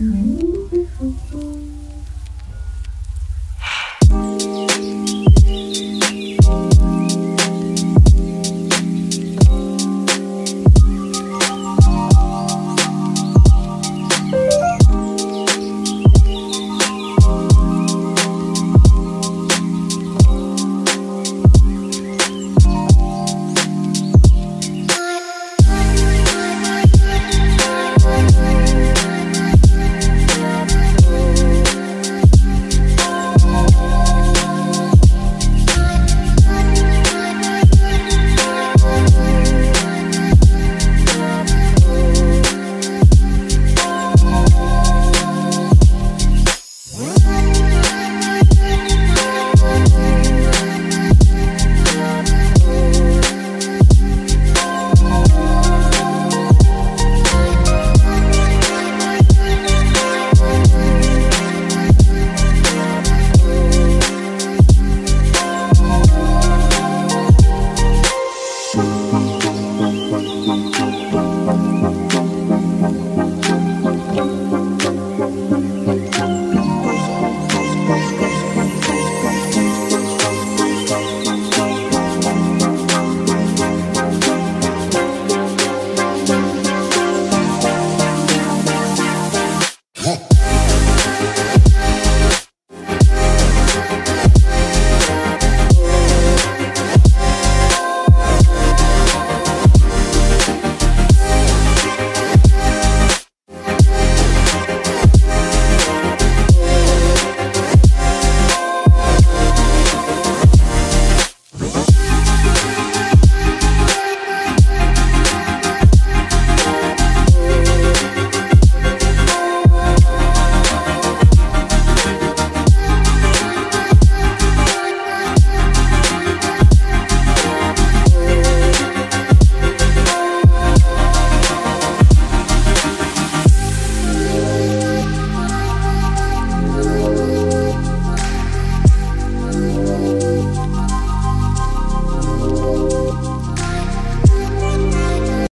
Spirit.